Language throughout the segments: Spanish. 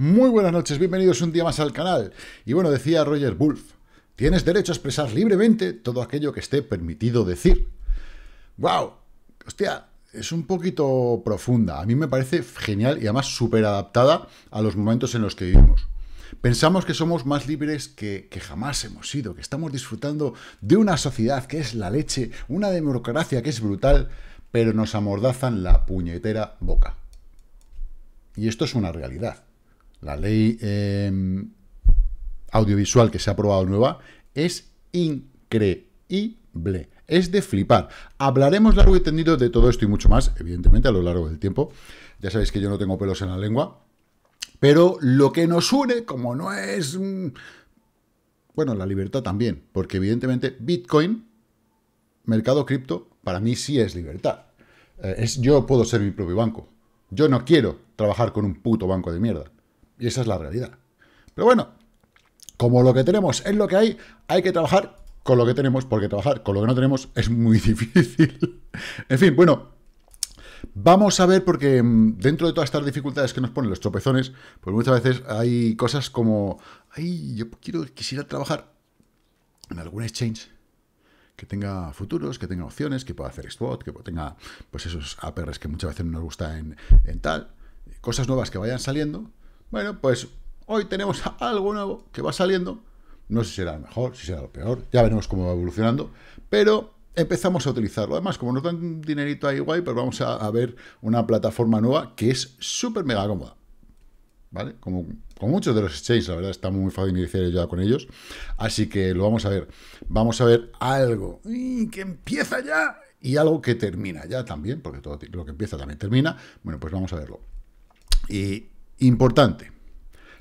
Muy buenas noches, bienvenidos un día más al canal. Y bueno, decía Roger Wolf, tienes derecho a expresar libremente todo aquello que esté permitido decir. ¡Wow! Hostia, es un poquito profunda. A mí me parece genial y además súper adaptada a los momentos en los que vivimos. Pensamos que somos más libres que, que, jamás hemos sido, que estamos disfrutando de una sociedad que es la leche, una democracia que es brutal, pero nos amordazan la puñetera boca. Y esto es una realidad. La ley eh, audiovisual que se ha aprobado nueva es increíble. Es de flipar. Hablaremos largo y tendido de todo esto y mucho más, evidentemente, a lo largo del tiempo. Ya sabéis que yo no tengo pelos en la lengua. Pero lo que nos une, como no es... Mm, bueno, la libertad también, porque evidentemente Bitcoin, mercado cripto, para mí sí es libertad. Eh, yo puedo ser mi propio banco. Yo no quiero trabajar con un puto banco de mierda. Y esa es la realidad. Pero bueno, como lo que tenemos es lo que hay, hay que trabajar con lo que tenemos, porque trabajar con lo que no tenemos es muy difícil. en fin, bueno, Vamos a ver, porque mm, dentro de todas estas dificultades que nos ponen los tropezones, pues muchas veces hay cosas como, ay, yo quiero, quisiera trabajar en algún exchange que tenga futuros, que tenga opciones, que pueda hacer spot, que tenga pues esos APRs que muchas veces no nos gusta en tal, cosas nuevas que vayan saliendo. Bueno, pues hoy tenemos algo nuevo que va saliendo. No sé si será mejor, si será lo peor, ya veremos cómo va evolucionando, pero empezamos a utilizarlo. Además, como nos dan dinerito ahí guay, pues vamos a, ver una plataforma nueva que es súper mega cómoda. ¿Vale? Como, muchos de los exchanges, la verdad, está muy fácil iniciar ya con ellos. Así que lo vamos a ver. Vamos a ver algo que empieza ya y algo que termina ya también, porque todo lo que empieza también termina. Bueno, pues vamos a verlo. Y importante,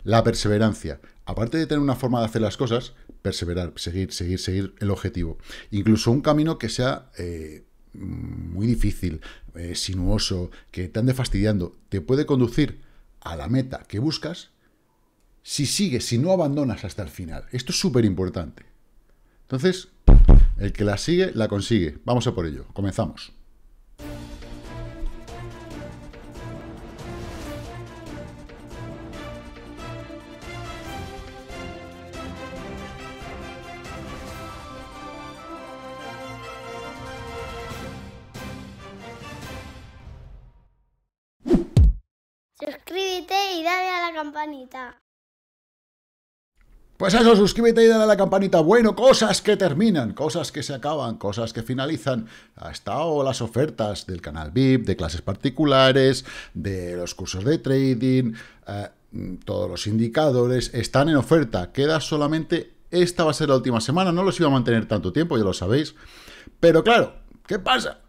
la perseverancia. Aparte de tener una forma de hacer las cosas, perseverar, seguir, seguir, seguir el objetivo. Incluso un camino que sea eh, muy difícil, eh, sinuoso, que te ande fastidiando, te puede conducir a la meta que buscas si sigues, si no abandonas hasta el final. Esto es súper importante. Entonces, el que la sigue, la consigue. Vamos a por ello. Comenzamos. Pues eso, suscríbete y dale a la campanita. Bueno, cosas que terminan, cosas que se acaban, cosas que finalizan. Ha estado las ofertas del canal VIP, de clases particulares, de los cursos de trading, eh, todos los indicadores están en oferta. Queda solamente, esta va a ser la última semana, no los iba a mantener tanto tiempo, ya lo sabéis. Pero claro, ¿qué pasa?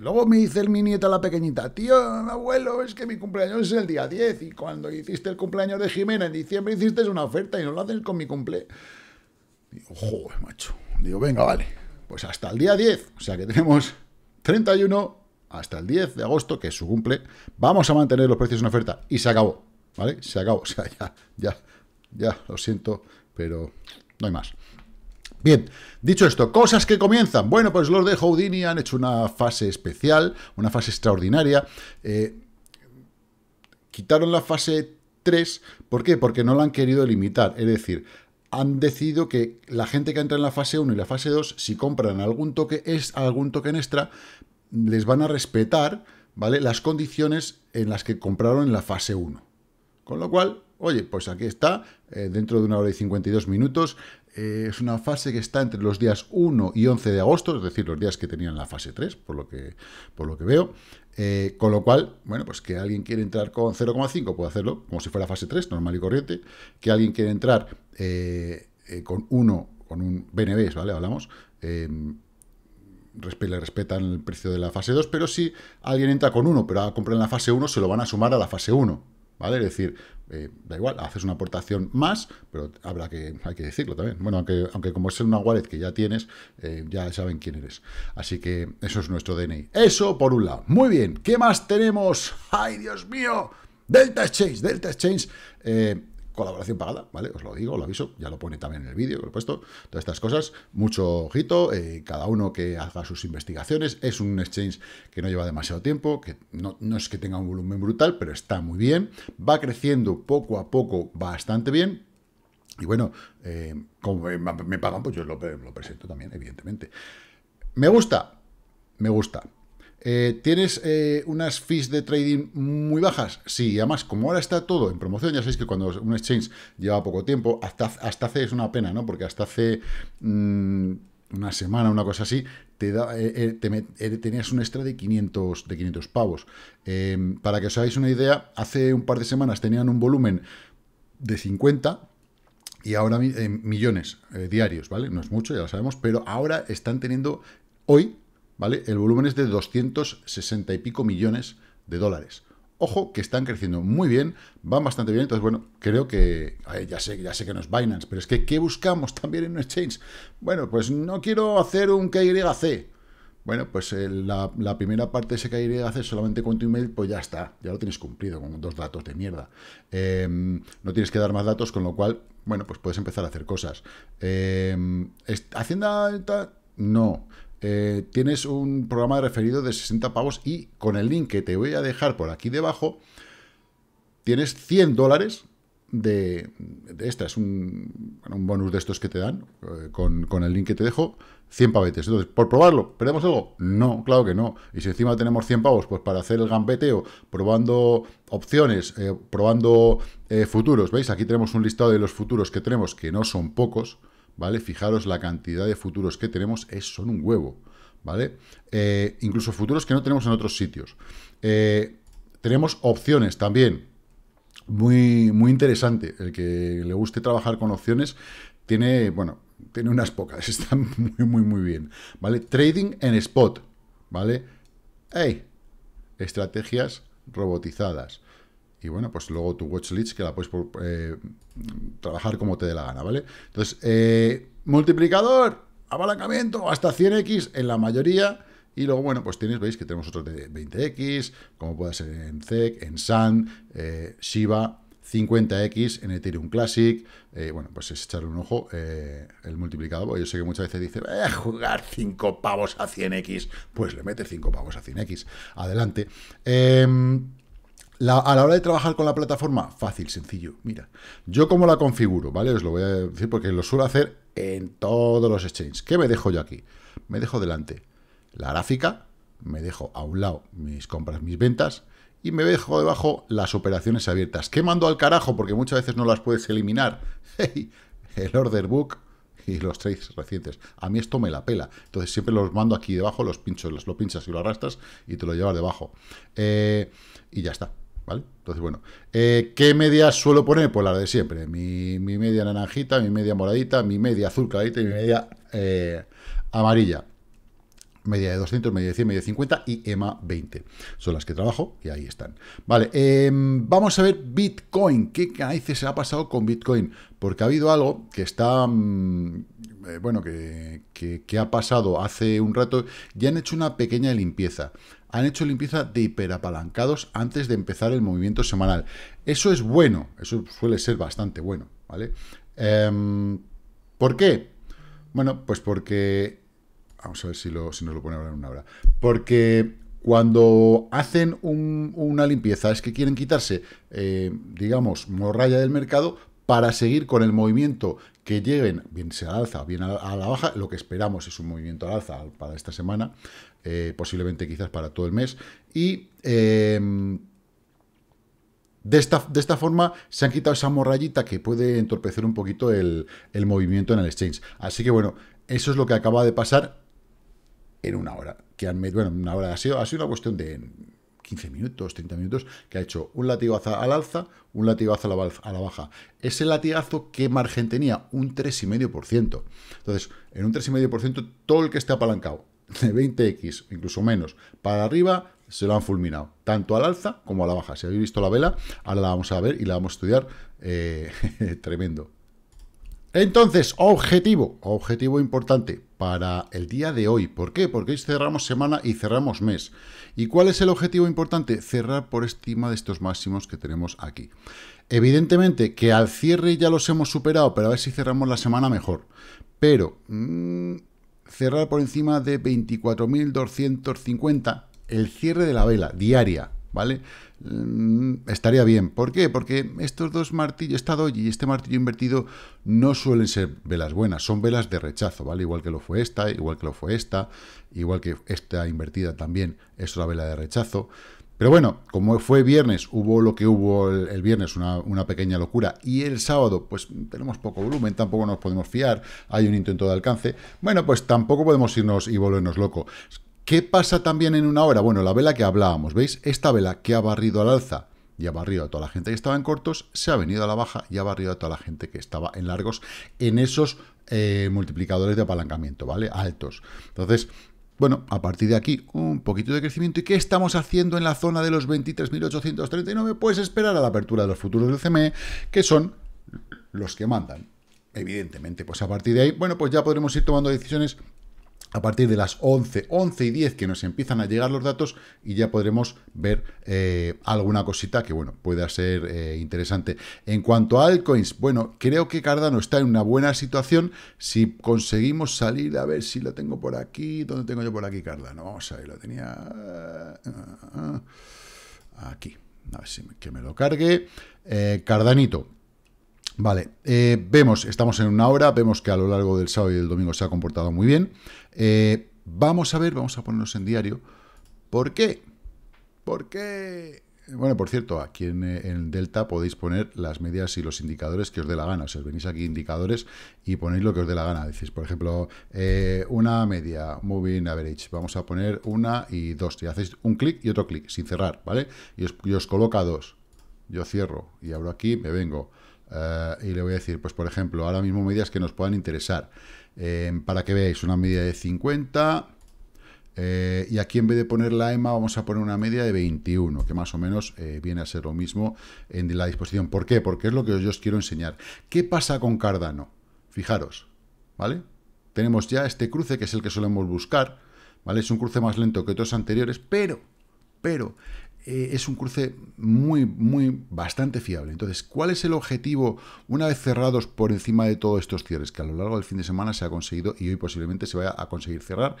Luego me dice el mi nieta, la pequeñita, tío, abuelo, es que mi cumpleaños es el día 10 y cuando hiciste el cumpleaños de Jimena en diciembre hiciste una oferta y no lo haces con mi cumple. Digo, joder, macho. Digo, venga, vale. Pues hasta el día 10, o sea que tenemos 31 hasta el 10 de agosto, que es su cumple, vamos a mantener los precios en oferta. Y se acabó, ¿vale? Se acabó, o sea, ya, ya, ya, lo siento, pero no hay más. Bien, dicho esto, cosas que comienzan. Bueno, pues los de Houdini han hecho una fase especial, una fase extraordinaria. Eh, quitaron la fase 3, ¿por qué? Porque no la han querido limitar. Es decir, han decidido que la gente que entra en la fase 1 y la fase 2, si compran algún toque es algún token extra, les van a respetar, ¿vale? Las condiciones en las que compraron en la fase 1. Con lo cual, oye, pues aquí está, eh, dentro de una hora y 52 minutos, eh, es una fase que está entre los días 1 y 11 de agosto, es decir, los días que tenían la fase 3, por lo que, veo. Eh, con lo cual, bueno, pues que alguien quiere entrar con 0,5 puede hacerlo, como si fuera fase 3, normal y corriente. Que alguien quiere entrar eh, con 1, con un BNB, ¿vale? Hablamos. le respetan el precio de la fase 2, pero si alguien entra con 1, pero a comprar en la fase 1, se lo van a sumar a la fase 1. ¿vale? Es decir, eh, da igual, haces una aportación más, pero habrá que, hay que decirlo también. Bueno, aunque, aunque como es una wallet que ya tienes, eh, ya saben quién eres. Así que eso es nuestro DNI. Eso por un lado. Muy bien, ¿qué más tenemos? ¡Ay, Dios mío! Delta Exchange, Delta Exchange. Eh, colaboración pagada, ¿vale? Os lo digo, lo aviso, ya lo pone también en el vídeo lo he puesto. Todas estas cosas, mucho ojito, eh, cada uno que haga sus investigaciones. Es un exchange que no lleva demasiado tiempo, que no, es que tenga un volumen brutal, pero está muy bien. Va creciendo poco a poco bastante bien. Y bueno, eh, como me, pagan, pues yo lo presento también, evidentemente. ¿Me gusta? Me gusta. Eh, ¿Tienes eh, unas fees de trading muy bajas? Sí, además, como ahora está todo en promoción, ya sabéis que cuando un exchange lleva poco tiempo, hasta, hasta hace, es una pena, ¿no? Porque hasta hace mm, una semana, una cosa así, te, eh, tenías un extra de 500, de 500 pavos. para que os hagáis una idea, hace un par de semanas tenían un volumen de 50 y ahora millones diarios, ¿vale? No es mucho, ya lo sabemos, pero ahora están teniendo hoy El volumen es de 260 y pico millones de dólares. Ojo, que están creciendo muy bien, van bastante bien, entonces, bueno, creo que, ya sé, ya sé que no es Binance, pero es que, ¿qué buscamos también en un exchange? Bueno, pues no quiero hacer un KYC. Bueno, pues eh, la, primera parte de ese KYC solamente con tu email, pues ya está, ya lo tienes cumplido con dos datos de mierda. Em, no tienes que dar más datos, con lo cual, bueno, pues puedes empezar a hacer cosas. Eh, ¿Hacienda? No. Eh, tienes un programa de referido de 60 pavos y con el link que te voy a dejar por aquí debajo, tienes 100 dólares de, esta. Es un, bonus de estos que te dan eh, con, el link que te dejo. 100 pavetes. Entonces, ¿por probarlo? ¿Perdemos algo? No, claro que no. Y si encima tenemos 100 pavos, pues para hacer el gambeteo, probando opciones, eh, probando futuros, ¿veis? Aquí tenemos un listado de los futuros que tenemos, que no son pocos, ¿vale? Fijaros la cantidad de futuros que tenemos, es, son un huevo, ¿vale? Eh, incluso futuros que no tenemos en otros sitios. Eh, tenemos opciones también, muy, muy interesante. El que le guste trabajar con opciones tiene, bueno, tiene unas pocas, están muy, muy, muy bien, ¿vale? Trading en spot, ¿vale? ¡Hey! Estrategias robotizadas. Y bueno, pues luego tu watchlist que la puedes eh, trabajar como te dé la gana, ¿vale? Entonces, eh, multiplicador, apalancamiento, hasta 100x en la mayoría. Y luego, bueno, pues tienes, veis que tenemos otros de 20x, como puede ser en ZEC, en SAN, eh, Shiba, 50x en Ethereum Classic. bueno, pues es echarle un ojo el multiplicador. Yo sé que muchas veces dice, eh, jugar 5 pavos a 100x. Pues le metes 5 pavos a 100x. Adelante. A la hora de trabajar con la plataforma, fácil, sencillo. Mira, yo como la configuro, ¿vale? Os lo voy a decir porque lo suelo hacer en todos los exchanges. ¿Qué me dejo yo aquí? Me dejo delante la gráfica, me dejo a un lado mis compras, mis ventas, y me dejo debajo las operaciones abiertas. ¿Qué mando al carajo? Porque muchas veces no las puedes eliminar. el order book y los trades recientes. A mí esto me la pela. Entonces siempre los mando aquí debajo, los pincho, los, lo pinchas y lo arrastras y te lo llevas debajo. Eh, y ya está. ¿Vale? Entonces, bueno, eh, ¿qué medias suelo poner? Pues la de siempre. Mi, media naranjita, mi media moradita, mi media azul clarita y mi media eh, amarilla. Media de 200, media de 100, media de 50 y EMA 20. Son las que trabajo y ahí están. Vale, em, vamos a ver Bitcoin. ¿Qué se ha pasado con Bitcoin? Porque ha habido algo que está... Mm, eh, bueno, que, que ha pasado hace un rato y han hecho una pequeña limpieza han hecho limpieza de hiperapalancados antes de empezar el movimiento semanal. Eso es bueno, eso suele ser bastante bueno, ¿vale? Em, ¿Por qué? Bueno, pues porque... Vamos a ver si, lo, nos lo pone ahora en una hora. Porque cuando hacen una limpieza es que quieren quitarse, eh, digamos, morralla del mercado para seguir con el movimiento que lleguen, bien sea al alza, bien a la baja, lo que esperamos es un movimiento al alza para esta semana, eh, posiblemente quizás para todo el mes, y em, de, esta, de esta forma se han quitado esa morrayita que puede entorpecer un poquito el, movimiento en el exchange. Así que bueno, eso es lo que acaba de pasar en una hora, que han bueno, una hora ha sido, ha sido una cuestión de 15 minutos, 30 minutos, que ha hecho un latigazo al alza, un latigazo a la, a la baja. Ese latigazo, ¿qué margen tenía? Un 3,5%. Entonces, en un 3,5%, todo el que esté apalancado de 20x, incluso menos, para arriba, se lo han fulminado, tanto al alza como a la baja. Si habéis visto la vela, ahora la vamos a ver y la vamos a estudiar. Eh, tremendo. Entonces, objetivo, objetivo importante para el día de hoy. ¿Por qué? Porque hoy cerramos semana y cerramos mes. ¿Y cuál es el objetivo importante? Cerrar por estima de estos máximos que tenemos aquí. Evidentemente que al cierre ya los hemos superado, pero a ver si cerramos la semana mejor. Pero mmm, cerrar por encima de 24.250, el cierre de la vela diaria, ¿vale? Mm, estaría bien. ¿Por qué? Porque estos dos martillos, esta doji y este martillo invertido, no suelen ser velas buenas, son velas de rechazo, ¿vale? Igual que lo fue esta, igual que lo fue esta, igual que esta invertida también es una vela de rechazo. Pero bueno, como fue viernes, hubo lo que hubo el, viernes, una, pequeña locura, y el sábado, pues tenemos poco volumen, tampoco nos podemos fiar, hay un intento de alcance, bueno, pues tampoco podemos irnos y volvernos locos. ¿Qué pasa también en una hora? Bueno, la vela que hablábamos, ¿veis? Esta vela que ha barrido al alza y ha barrido a toda la gente que estaba en cortos, se ha venido a la baja y ha barrido a toda la gente que estaba en largos en esos eh, multiplicadores de apalancamiento, ¿vale? Altos. Entonces, bueno, a partir de aquí, un poquito de crecimiento. ¿Y qué estamos haciendo en la zona de los 23.839? Pues esperar a la apertura de los futuros del CME, que son los que mandan. Evidentemente, pues a partir de ahí, bueno, pues ya podremos ir tomando decisiones a partir de las 11, 11 y 10 que nos empiezan a llegar los datos y ya podremos ver eh, alguna cosita que, bueno, pueda ser eh, interesante. En cuanto a altcoins, bueno, creo que Cardano está en una buena situación si conseguimos salir, a ver si lo tengo por aquí, ¿dónde tengo yo por aquí Cardano? Vamos a ver, lo tenía eh, aquí, a ver si me, que me lo cargue. Cardanito, Vale, vemos, estamos en una hora, vemos que a lo largo del sábado y del domingo se ha comportado muy bien. Eh, vamos a ver, vamos a ponernos en diario. ¿Por qué? ¿Por qué? Bueno, por cierto, aquí en, Delta podéis poner las medidas y los indicadores que os dé la gana. O sea, venís aquí indicadores y ponéis lo que os dé la gana. Decís, por ejemplo, eh, una media, moving average. Vamos a poner una y dos. Y hacéis un clic y otro clic, sin cerrar, ¿vale? Y os, y os, coloca dos. Yo cierro y abro aquí, me vengo. Eh, y le voy a decir, pues por ejemplo, ahora mismo medidas que nos puedan interesar. Em, para que veáis una media de 50. Eh, y aquí en vez de poner la EMA vamos a poner una media de 21, que más o menos eh, viene a ser lo mismo en la disposición. ¿Por qué? Porque es lo que yo os quiero enseñar. ¿Qué pasa con Cardano? Fijaros, ¿vale? Tenemos ya este cruce, que es el que solemos buscar, ¿vale? Es un cruce más lento que otros anteriores, pero, pero, eh, es un cruce muy, muy, bastante fiable. Entonces, ¿cuál es el objetivo una vez cerrados por encima de todos estos cierres? Que a lo largo del fin de semana se ha conseguido y hoy posiblemente se vaya a conseguir cerrar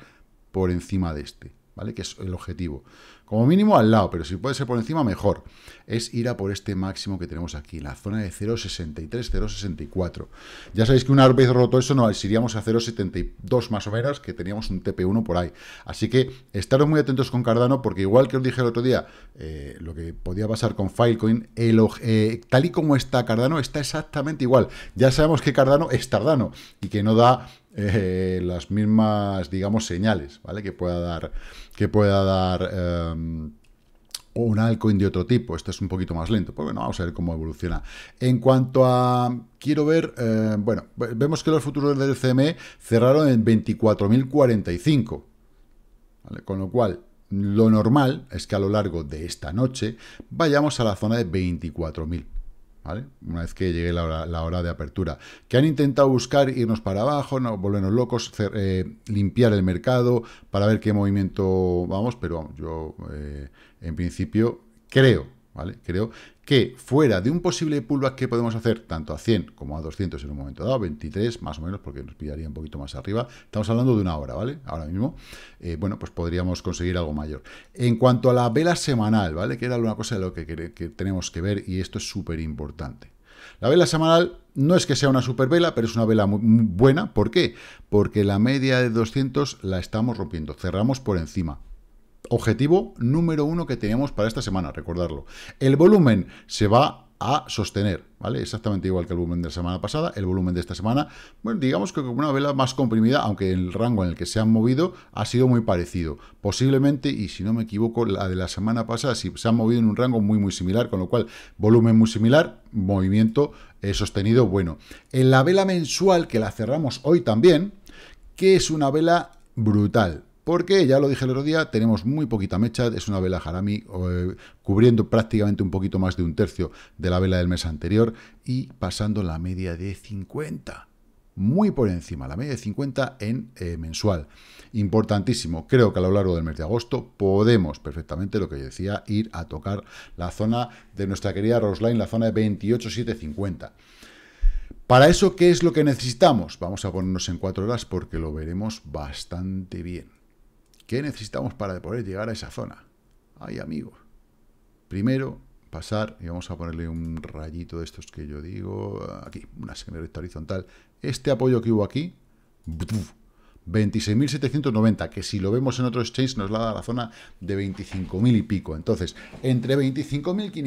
por encima de este, ¿vale? Que es el objetivo. Como mínimo al lado, pero si puede ser por encima, mejor. Es ir a por este máximo que tenemos aquí, la zona de 0,63, 0,64. Ya sabéis que una vez roto eso, nos iríamos a 0,72 más o menos, que teníamos un TP1 por ahí. Así que estaros muy atentos con Cardano, porque igual que os dije el otro día, eh, lo que podía pasar con Filecoin, eh, tal y como está Cardano, está exactamente igual. Ya sabemos que Cardano es tardano y que no da eh, las mismas, digamos, señales, ¿vale? Que pueda dar, que pueda dar eh, un altcoin de otro tipo. Este es un poquito más lento, pues bueno, vamos a ver cómo evoluciona. En cuanto a, quiero ver, eh, bueno, vemos que los futuros del CME cerraron en 24.045, ¿vale? Con lo cual, lo normal es que a lo largo de esta noche vayamos a la zona de 24.000. Una vez que llegue la hora, de apertura. Que han intentado buscar irnos para abajo, no, volvernos locos, eh, limpiar el mercado para ver qué movimiento vamos, pero yo eh, en principio creo, ¿vale? Creo que fuera de un posible pullback que podemos hacer tanto a 100 como a 200 en un momento dado, 23 más o menos, porque nos pillaría un poquito más arriba, estamos hablando de una hora, ¿vale? Ahora mismo, eh, bueno, pues podríamos conseguir algo mayor. En cuanto a la vela semanal, ¿vale? Que era una cosa de lo que, tenemos que ver y esto es súper importante. La vela semanal no es que sea una super vela, pero es una vela muy, buena. ¿Por qué? Porque la media de 200 la estamos rompiendo, cerramos por encima objetivo número uno que teníamos para esta semana, recordarlo. El volumen se va a sostener, ¿vale? Exactamente igual que el volumen de la semana pasada, el volumen de esta semana, bueno, digamos que con una vela más comprimida, aunque el rango en el que se han movido ha sido muy parecido. Posiblemente, y si no me equivoco, la de la semana pasada sí, se han movido en un rango muy, muy similar, con lo cual, volumen muy similar, movimiento eh, sostenido bueno. En la vela mensual, que la cerramos hoy también, que es una vela brutal, porque, ya lo dije el otro día, tenemos muy poquita mecha, es una vela Harami eh, cubriendo prácticamente un poquito más de un tercio de la vela del mes anterior y pasando la media de 50. muy por encima, la media de 50 en eh, mensual. Importantísimo, creo que a lo largo del mes de agosto podemos perfectamente, lo que yo decía, ir a tocar la zona de nuestra querida Roseline, la zona de 28,750. Para eso, ¿qué es lo que necesitamos? Vamos a ponernos en cuatro horas porque lo veremos bastante bien. ¿Qué necesitamos para poder llegar a esa zona? Ay, amigos. Primero, pasar, y vamos a ponerle un rayito de estos que yo digo, aquí, una semi-recta horizontal. Este apoyo que hubo aquí, 26.790, que si lo vemos en otro exchange nos la da la zona de 25.000 y pico. Entonces, entre 25.500 y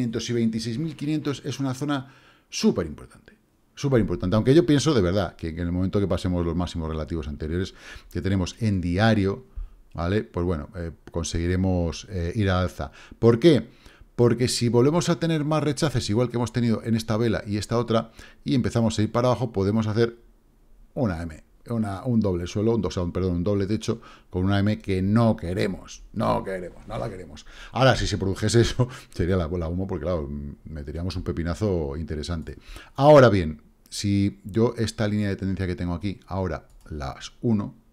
26.500 es una zona súper importante. Súper importante, aunque yo pienso de verdad que en el momento que pasemos los máximos relativos anteriores que tenemos en diario, ¿vale? Pues bueno, eh, conseguiremos eh, ir a alza. ¿Por qué? Porque si volvemos a tener más rechaces, igual que hemos tenido en esta vela y esta otra, y empezamos a ir para abajo, podemos hacer una M, una, un doble suelo, un, o un, un doble techo con una M que no queremos, no queremos, no la queremos. Ahora, si se produjese eso, sería la, bola humo, porque claro, meteríamos un pepinazo interesante. Ahora bien, si yo esta línea de tendencia que tengo aquí, ahora las 1,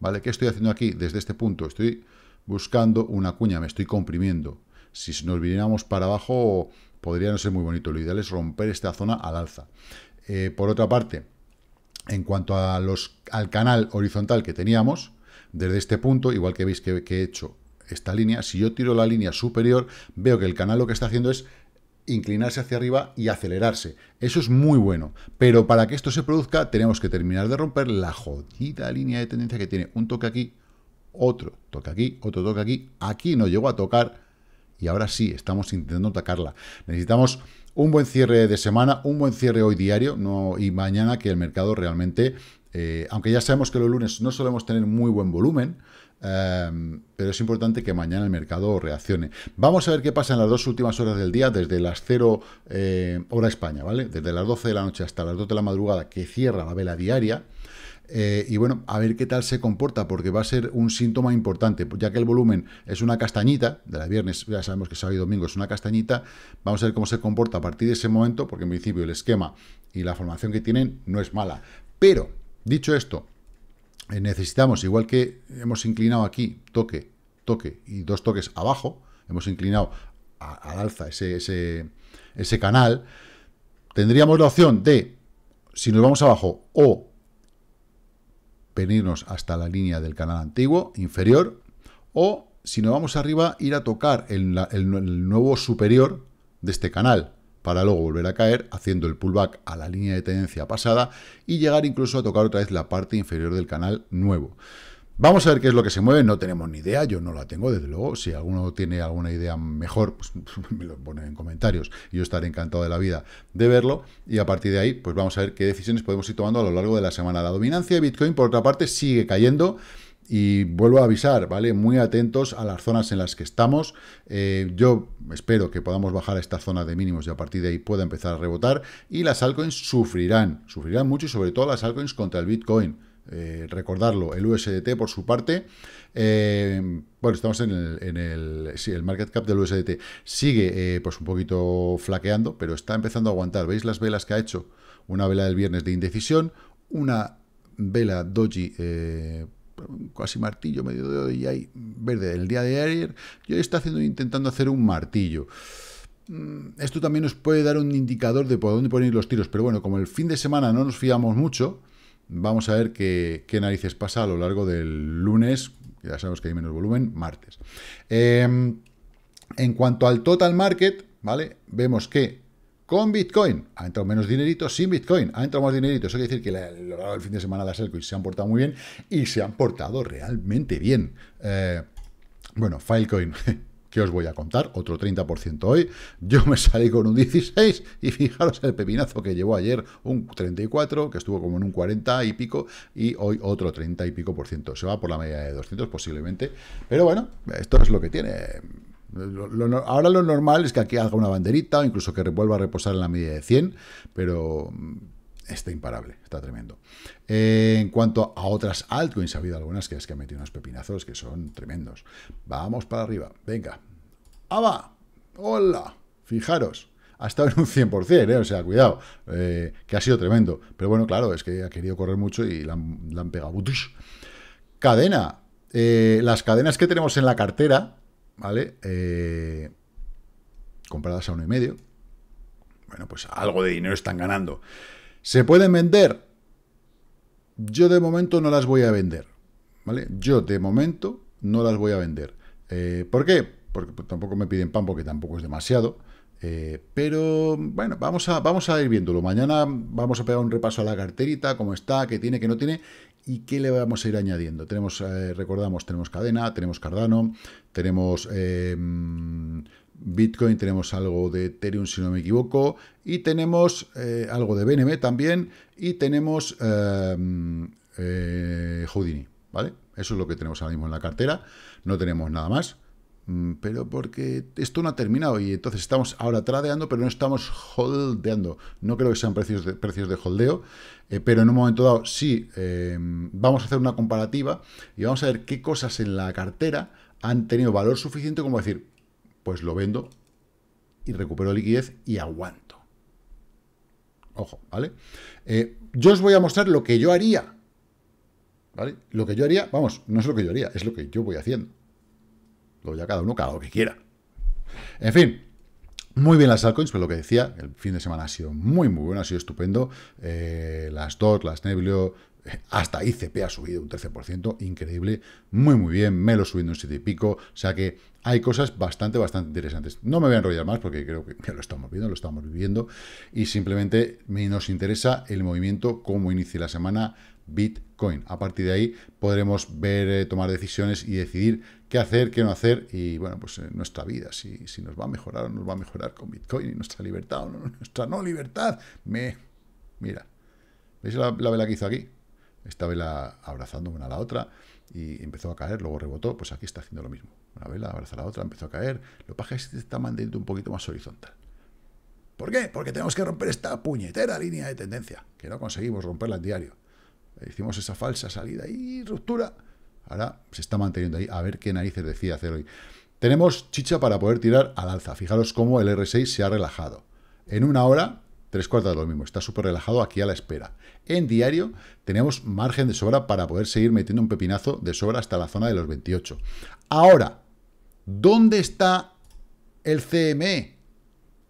¿vale? ¿Qué estoy haciendo aquí? Desde este punto estoy buscando una cuña, me estoy comprimiendo. Si nos viniéramos para abajo, podría no ser muy bonito. Lo ideal es romper esta zona al alza. Eh, por otra parte, en cuanto a los, al canal horizontal que teníamos, desde este punto, igual que veis que, que he hecho esta línea, si yo tiro la línea superior, veo que el canal lo que está haciendo es inclinarse hacia arriba y acelerarse. Eso es muy bueno. Pero para que esto se produzca, tenemos que terminar de romper la jodida línea de tendencia que tiene un toque aquí, otro toque aquí, otro toque aquí. Aquí no llegó a tocar y ahora sí, estamos intentando atacarla. Necesitamos un buen cierre de semana, un buen cierre hoy diario y mañana que el mercado realmente, eh, aunque ya sabemos que los lunes no solemos tener muy buen volumen, Em, pero es importante que mañana el mercado reaccione. Vamos a ver qué pasa en las dos últimas horas del día, desde las 0 eh, hora España, ¿vale? Desde las 12 de la noche hasta las 2 de la madrugada, que cierra la vela diaria. Eh, y bueno, a ver qué tal se comporta, porque va a ser un síntoma importante, ya que el volumen es una castañita, de la viernes, ya sabemos que sábado y domingo es una castañita, vamos a ver cómo se comporta a partir de ese momento, porque en principio el esquema y la formación que tienen no es mala. Pero, dicho esto, eh, necesitamos, igual que hemos inclinado aquí, toque, toque y dos toques abajo, hemos inclinado al alza ese, canal, tendríamos la opción de, si nos vamos abajo, o venirnos hasta la línea del canal antiguo, inferior, o si nos vamos arriba, ir a tocar el nuevo superior de este canal, para luego volver a caer haciendo el pullback a la línea de tendencia pasada y llegar incluso a tocar otra vez la parte inferior del canal nuevo. Vamos a ver qué es lo que se mueve, no tenemos ni idea, yo no la tengo desde luego, si alguno tiene alguna idea mejor, pues me lo pone en comentarios yo estaré encantado de la vida de verlo y a partir de ahí pues vamos a ver qué decisiones podemos ir tomando a lo largo de la semana. La dominancia de Bitcoin por otra parte sigue cayendo, y vuelvo a avisar, ¿vale? Muy atentos a las zonas en las que estamos. Eh, yo espero que podamos bajar a esta zona de mínimos y a partir de ahí pueda empezar a rebotar. Y las altcoins sufrirán, sufrirán mucho y sobre todo las altcoins contra el Bitcoin. Eh, recordarlo, el USDT por su parte, eh, bueno, estamos en el, en el, sí, el market cap del USDT, sigue pues un poquito flaqueando, pero está empezando a aguantar. ¿Veis las velas que ha hecho? Una vela del viernes de indecisión, una vela doji casi martillo, medio dedo y hay verde. El día de ayer yo está haciendo, intentando hacer un martillo. Mm, esto también nos puede dar un indicador de por dónde poner los tiros, pero bueno, como el fin de semana no nos fiamos mucho, vamos a ver qué, narices pasa a lo largo del lunes, ya sabemos que hay menos volumen, martes. Em, en cuanto al total market, ¿vale? Vemos que con Bitcoin ha entrado menos dinerito, sin Bitcoin ha entrado más dinerito. Eso quiere decir que el fin de semana las altcoins se han portado muy bien y se han portado realmente bien. Eh, bueno, Filecoin, ¿qué os voy a contar? Otro 30% hoy. Yo me salí con un 16 y fijaros el pepinazo que llevó ayer, un 34, que estuvo como en un 40 y pico, y hoy otro 30 y pico por ciento. Se va por la media de 200 posiblemente. Pero bueno, esto es lo que tiene ahora lo normal es que aquí haga una banderita o incluso que vuelva a reposar en la media de 100, pero mm, está imparable, está tremendo. Eh, en cuanto a otras altcoins, ha habido algunas que es que han metido unos pepinazos que son tremendos. Vamos para arriba, venga. ¡Aba! ¡Hola! Fijaros, ha estado en un 100%, ¿eh? o sea, cuidado, eh, que ha sido tremendo. Pero bueno, claro, es que ha querido correr mucho y la han, pegado. Cadena. Eh, las cadenas que tenemos en la cartera, ¿vale? Eh, compradas a uno y medio. Bueno, pues algo de dinero están ganando. ¿Se pueden vender? Yo de momento no las voy a vender. ¿Vale? Yo de momento no las voy a vender. ¿Por qué? porque pues, tampoco me piden pan porque tampoco es demasiado. Eh, pero bueno, vamos a, vamos a ir viéndolo. Mañana vamos a pegar un repaso a la carterita, cómo está, qué tiene, qué no tiene y qué le vamos a ir añadiendo. Tenemos, eh, recordamos, tenemos cadena, tenemos Cardano, tenemos em, Bitcoin, tenemos algo de Ethereum, si no me equivoco, y tenemos eh, algo de BNB también, y tenemos em, Houdini, ¿vale? Eso es lo que tenemos ahora mismo en la cartera, no tenemos nada más. Mm, pero porque esto no ha terminado y entonces estamos ahora tradeando, pero no estamos holdeando. No creo que sean precios de, precios de holdeo, eh, pero en un momento dado sí em, vamos a hacer una comparativa y vamos a ver qué cosas en la cartera han tenido valor suficiente como decir, pues lo vendo y recupero liquidez y aguanto. Ojo, ¿vale? Eh, yo os voy a mostrar lo que yo haría. ¿Vale? Lo que yo haría, vamos, no es lo que yo haría, es lo que yo voy haciendo. Luego ya cada uno cada lo que quiera. En fin, muy bien las altcoins, pero lo que decía, el fin de semana ha sido muy, muy bueno, ha sido estupendo. Eh, las DOT, las Neblio, eh, hasta ICP ha subido un 13%, increíble, muy, muy bien. Melo subiendo un 7 y pico, o sea que hay cosas bastante, bastante interesantes. No me voy a enrollar más porque creo que ya lo estamos viendo, lo estamos viviendo y simplemente nos interesa el movimiento, cómo inicia la semana Bitcoin. A partir de ahí podremos ver, eh, tomar decisiones y decidir qué hacer, qué no hacer, y bueno, pues en nuestra vida, si, si nos va a mejorar o nos va a mejorar con Bitcoin y nuestra libertad o nuestra no libertad. Me, mira, ¿veis la, vela que hizo aquí? Esta vela abrazando una a la otra y empezó a caer, luego rebotó, pues aquí está haciendo lo mismo. Una vela abraza a la otra, empezó a caer. Lo que es que está manteniendo un poquito más horizontal. ¿Por qué? Porque tenemos que romper esta puñetera línea de tendencia, que no conseguimos romperla en diario. Hicimos esa falsa salida y ruptura Ahora se está manteniendo ahí. A ver qué narices decide hacer hoy. Tenemos chicha para poder tirar al alza. Fijaros cómo el R6 se ha relajado. En una hora, tres cuartos de lo mismo. Está súper relajado aquí a la espera. En diario tenemos margen de sobra para poder seguir metiendo un pepinazo de sobra hasta la zona de los 28. Ahora, ¿dónde está el CME?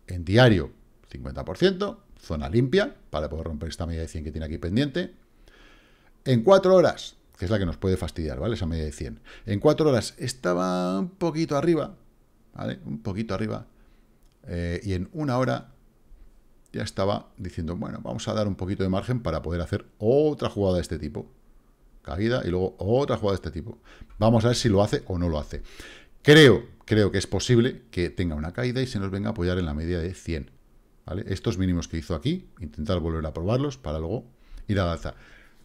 En diario, 50%, zona limpia, para poder romper esta media de 100 que tiene aquí pendiente. En cuatro horas, que es la que nos puede fastidiar, ¿vale? Esa media de 100. En cuatro horas estaba un poquito arriba, ¿vale? Un poquito arriba. Eh, y en una hora ya estaba diciendo, bueno, vamos a dar un poquito de margen para poder hacer otra jugada de este tipo. Caída y luego otra jugada de este tipo. Vamos a ver si lo hace o no lo hace. Creo, creo que es posible que tenga una caída y se nos venga a apoyar en la media de 100. ¿vale? Estos mínimos que hizo aquí, intentar volver a probarlos para luego ir al alza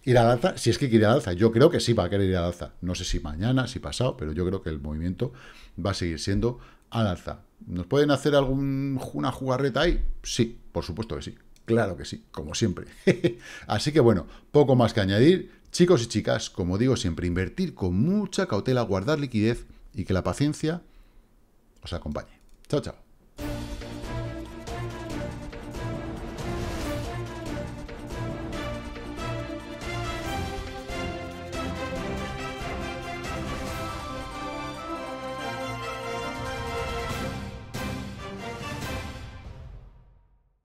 ir al alza, si es que quiere ir al alza. Yo creo que sí va a querer ir al alza. No sé si mañana, si pasado, pero yo creo que el movimiento va a seguir siendo al alza. ¿Nos pueden hacer alguna jugarreta ahí? Sí, por supuesto que sí. Claro que sí, como siempre. Así que bueno, poco más que añadir. Chicos y chicas, como digo siempre, invertir con mucha cautela, guardar liquidez y que la paciencia os acompañe. Chao, chao.